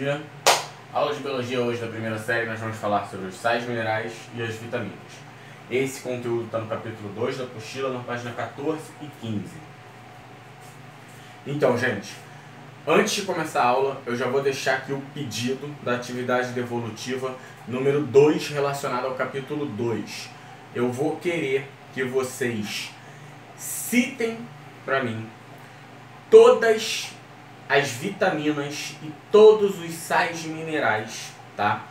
dia. Aula de biologia hoje da primeira série, nós vamos falar sobre os sais minerais e as vitaminas. Esse conteúdo está no capítulo 2 da apostila, na página 14 e 15. Então, gente, antes de começar a aula, eu já vou deixar aqui o pedido da atividade devolutiva número 2 relacionada ao capítulo 2. Eu vou querer que vocês citem para mim todas as vitaminas e todos os sais minerais, tá?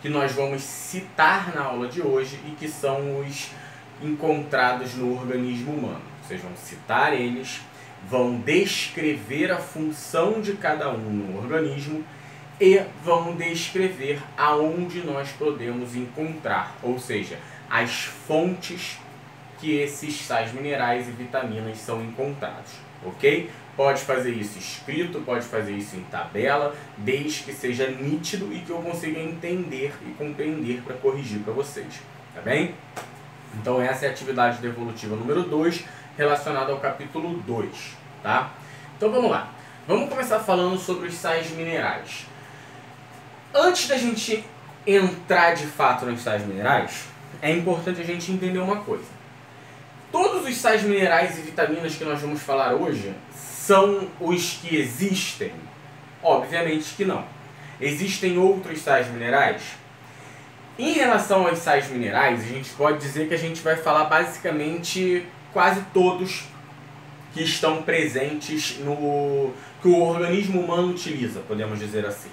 Que nós vamos citar na aula de hoje e que são os encontrados no organismo humano. Vocês vão citar eles, vão descrever a função de cada um no organismo e vão descrever aonde nós podemos encontrar, ou seja, as fontes que esses sais minerais e vitaminas são encontrados, ok? Pode fazer isso escrito, pode fazer isso em tabela, desde que seja nítido e que eu consiga entender e compreender para corrigir para vocês, tá bem? Então essa é a atividade devolutiva número 2, relacionada ao capítulo 2, tá? Então vamos lá. Vamos começar falando sobre os sais minerais. Antes da gente entrar de fato nos sais minerais, é importante a gente entender uma coisa. Todos os sais minerais e vitaminas que nós vamos falar hoje são os que existem? Obviamente que não. Existem outros sais minerais? Em relação aos sais minerais, a gente pode dizer que a gente vai falar basicamente quase todos que estão presentes no que o organismo humano utiliza, podemos dizer assim.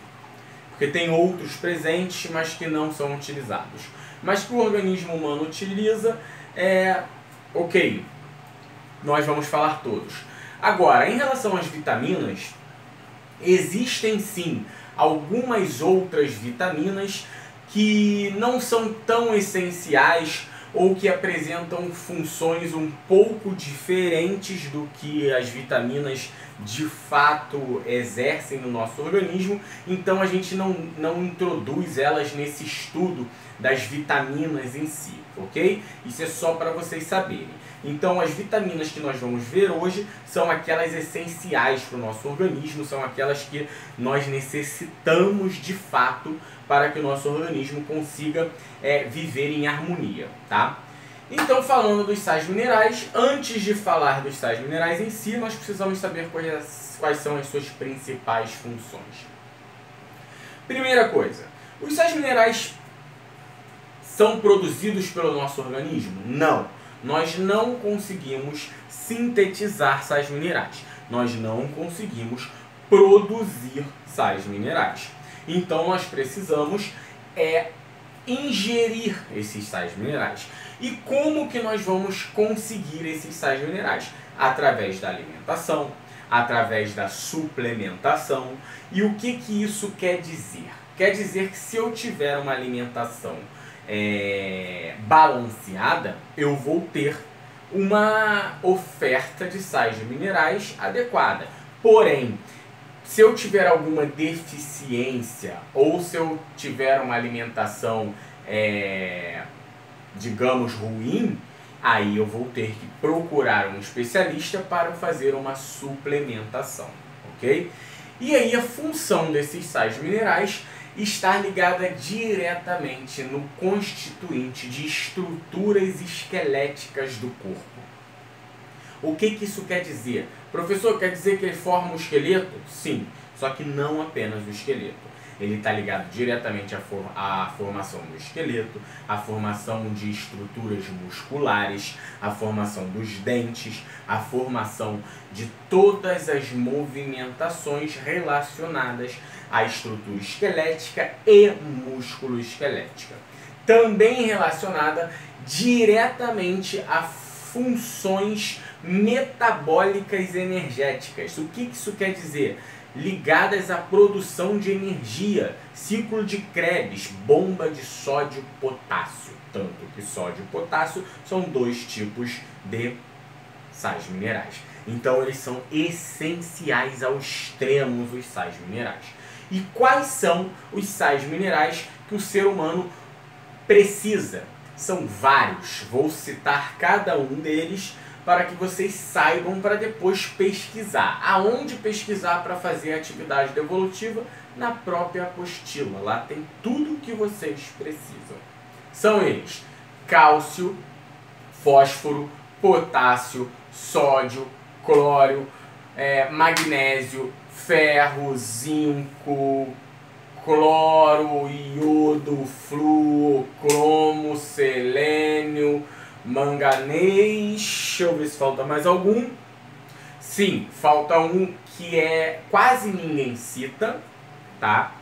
Porque tem outros presentes, mas que não são utilizados. Mas que o organismo humano utiliza, é ok. Nós vamos falar todos. Agora, em relação às vitaminas, existem sim algumas outras vitaminas que não são tão essenciais ou que apresentam funções um pouco diferentes do que as vitaminas de fato exercem no nosso organismo, então a gente não, não introduz elas nesse estudo das vitaminas em si, ok? Isso é só para vocês saberem. Então, as vitaminas que nós vamos ver hoje são aquelas essenciais para o nosso organismo, são aquelas que nós necessitamos de fato para que o nosso organismo consiga é, viver em harmonia, tá? Então, falando dos sais minerais, antes de falar dos sais minerais em si, nós precisamos saber quais, são as suas principais funções. Primeira coisa, os sais minerais são produzidos pelo nosso organismo? Não nós não conseguimos sintetizar sais minerais. Nós não conseguimos produzir sais minerais. Então nós precisamos é ingerir esses sais minerais. E como que nós vamos conseguir esses sais minerais? Através da alimentação, através da suplementação. E o que que isso quer dizer? Quer dizer que se eu tiver uma alimentação é, balanceada, eu vou ter uma oferta de sais minerais adequada. Porém, se eu tiver alguma deficiência ou se eu tiver uma alimentação, é, digamos, ruim, aí eu vou ter que procurar um especialista para fazer uma suplementação, ok? E aí a função desses sais minerais está ligada diretamente no constituinte de estruturas esqueléticas do corpo. O que, que isso quer dizer? Professor, quer dizer que ele forma um esqueleto? Sim, só que não apenas o esqueleto ele está ligado diretamente à, for à formação do esqueleto, à formação de estruturas musculares, à formação dos dentes, à formação de todas as movimentações relacionadas à estrutura esquelética e músculo esquelética. Também relacionada diretamente a funções metabólicas energéticas. O que isso quer dizer? ligadas à produção de energia, ciclo de Krebs, bomba de sódio-potássio. Tanto que sódio e potássio são dois tipos de sais minerais. Então eles são essenciais ao extremo os sais minerais. E quais são os sais minerais que o ser humano precisa? São vários. Vou citar cada um deles para que vocês saibam para depois pesquisar. Aonde pesquisar para fazer a atividade devolutiva? na própria apostila. Lá tem tudo o que vocês precisam. São eles: cálcio, fósforo, potássio, sódio, clório, é, magnésio, ferro, zinco, cloro, iodo, flúor, cromo, selênio, manganês. Deixa eu ver se falta mais algum. Sim, falta um que é quase ninguém cita, tá?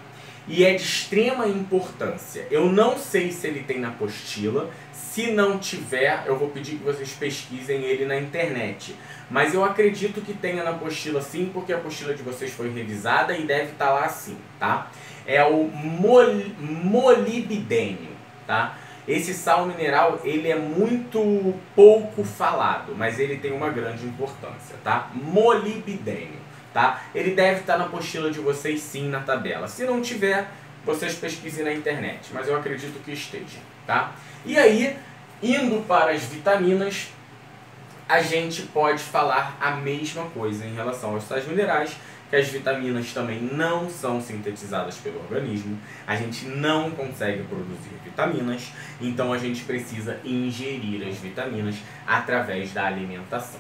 E é de extrema importância. Eu não sei se ele tem na apostila. Se não tiver, eu vou pedir que vocês pesquisem ele na internet. Mas eu acredito que tenha na apostila sim, porque a apostila de vocês foi revisada e deve estar tá lá sim, tá? É o mol molibdênio, tá? Esse sal mineral, ele é muito pouco falado, mas ele tem uma grande importância, tá? Molibdênio, tá? Ele deve estar na apostila de vocês sim na tabela. Se não tiver, vocês pesquisem na internet, mas eu acredito que esteja, tá? E aí, indo para as vitaminas, a gente pode falar a mesma coisa em relação aos sais minerais, que as vitaminas também não são sintetizadas pelo organismo, a gente não consegue produzir vitaminas, então a gente precisa ingerir as vitaminas através da alimentação.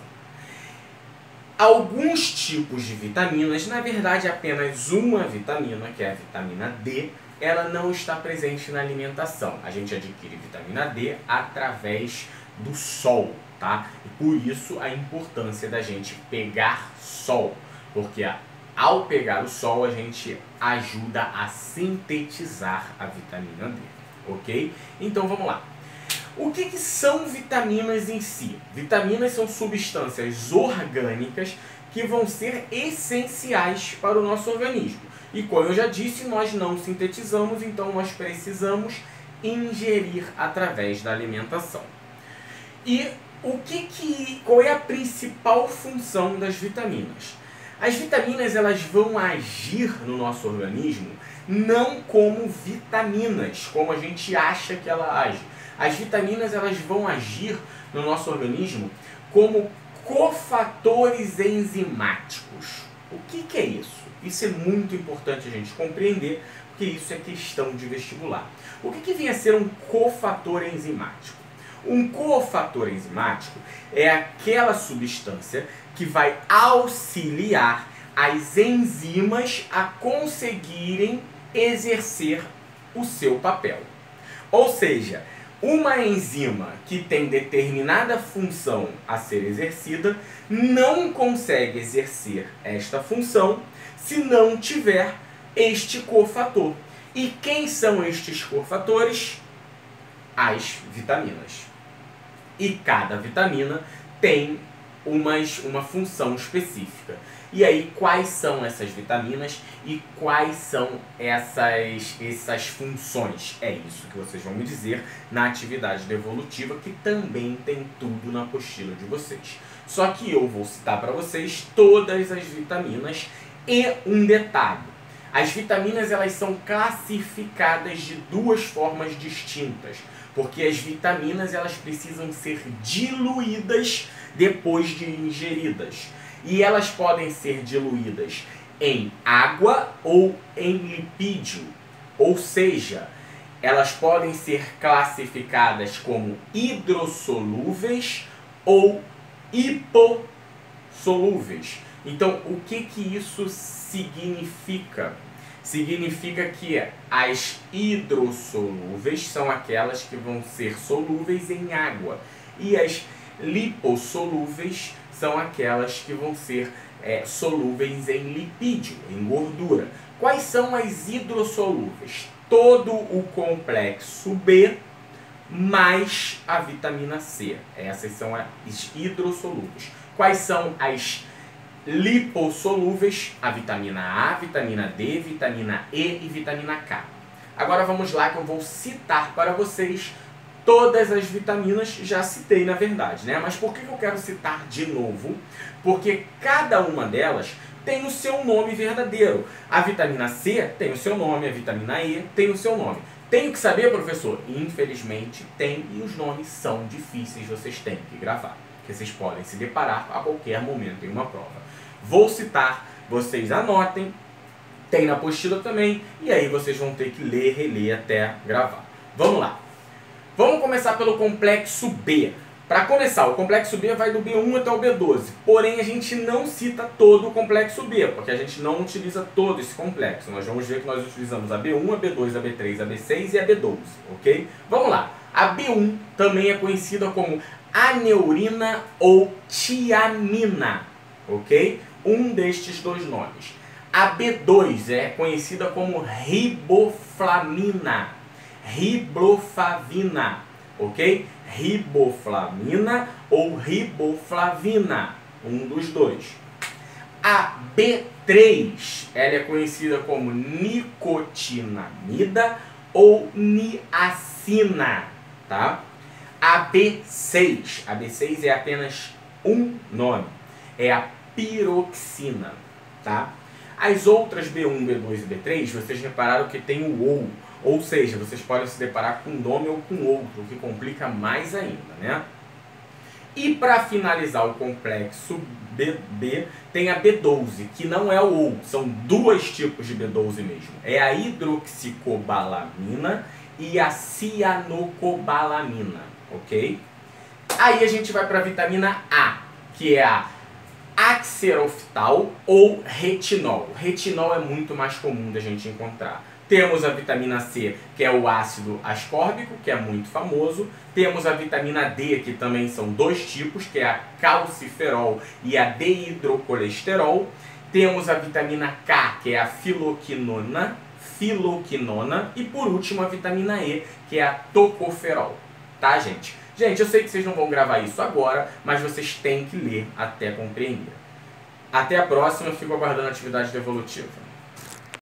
Alguns tipos de vitaminas, na verdade apenas uma vitamina, que é a vitamina D, ela não está presente na alimentação. A gente adquire vitamina D através do sol, tá? E por isso a importância da gente pegar sol, porque a ao pegar o sol, a gente ajuda a sintetizar a vitamina D, ok? Então vamos lá. O que, que são vitaminas em si? Vitaminas são substâncias orgânicas que vão ser essenciais para o nosso organismo. E como eu já disse, nós não sintetizamos, então nós precisamos ingerir através da alimentação. E o que que, qual é a principal função das vitaminas? As vitaminas elas vão agir no nosso organismo não como vitaminas, como a gente acha que ela age. As vitaminas elas vão agir no nosso organismo como cofatores enzimáticos. O que, que é isso? Isso é muito importante a gente compreender, porque isso é questão de vestibular. O que, que vem a ser um cofator enzimático? Um cofator enzimático é aquela substância que vai auxiliar as enzimas a conseguirem exercer o seu papel. Ou seja, uma enzima que tem determinada função a ser exercida não consegue exercer esta função se não tiver este cofator. E quem são estes cofatores? As vitaminas. E cada vitamina tem umas, uma função específica. E aí, quais são essas vitaminas e quais são essas, essas funções? É isso que vocês vão me dizer na atividade devolutiva, que também tem tudo na apostila de vocês. Só que eu vou citar para vocês todas as vitaminas e um detalhe. As vitaminas elas são classificadas de duas formas distintas, porque as vitaminas elas precisam ser diluídas depois de ingeridas. E elas podem ser diluídas em água ou em lipídio. Ou seja, elas podem ser classificadas como hidrossolúveis ou hipossolúveis. Então, o que, que isso significa? Significa que as hidrossolúveis são aquelas que vão ser solúveis em água e as lipossolúveis são aquelas que vão ser é, solúveis em lipídio, em gordura. Quais são as hidrossolúveis? Todo o complexo B mais a vitamina C. Essas são as hidrossolúveis. Quais são as lipossolúveis? A vitamina A, vitamina D, vitamina E e vitamina K. Agora vamos lá que eu vou citar para vocês todas as vitaminas já citei na verdade, né? Mas por que eu quero citar de novo? Porque cada uma delas tem o seu nome verdadeiro. A vitamina C tem o seu nome, a vitamina E tem o seu nome. Tenho que saber, professor? Infelizmente tem e os nomes são difíceis, vocês têm que gravar, que vocês podem se deparar a qualquer momento em uma prova. Vou citar, vocês anotem tem na apostila também, e aí vocês vão ter que ler, reler até gravar. Vamos lá. Vamos começar pelo complexo B. Para começar, o complexo B vai do B1 até o B12, porém a gente não cita todo o complexo B, porque a gente não utiliza todo esse complexo. Nós vamos ver que nós utilizamos a B1, a B2, a B3, a B6 e a B12, ok? Vamos lá. A B1 também é conhecida como aneurina ou tiamina, ok? Um destes dois nomes. A B2 é conhecida como riboflamina, riboflavina, ok? riboflavina ou riboflavina, um dos dois. A B3, ela é conhecida como nicotinamida ou niacina, tá? A B6, a B6 é apenas um nome, é a piroxina, tá? As outras B1, B2 e B3, vocês repararam que tem o OU, ou seja, vocês podem se deparar com um nome ou com outro, o que complica mais ainda, né? E para finalizar o complexo BB, tem a B12, que não é o OU, são dois tipos de B12 mesmo. É a hidroxicobalamina e a cianocobalamina, ok? Aí a gente vai para a vitamina A, que é a axeroftal ou retinol. Retinol é muito mais comum da gente encontrar. Temos a vitamina C, que é o ácido ascórbico, que é muito famoso. Temos a vitamina D, que também são dois tipos, que é a calciferol e a deidrocolesterol. Temos a vitamina K, que é a filoquinona, filoquinona. E por último, a vitamina E, que é a tocoferol. Tá, gente? Gente, eu sei que vocês não vão gravar isso agora, mas vocês têm que ler até compreender. Até a próxima, fico aguardando a atividade devolutiva.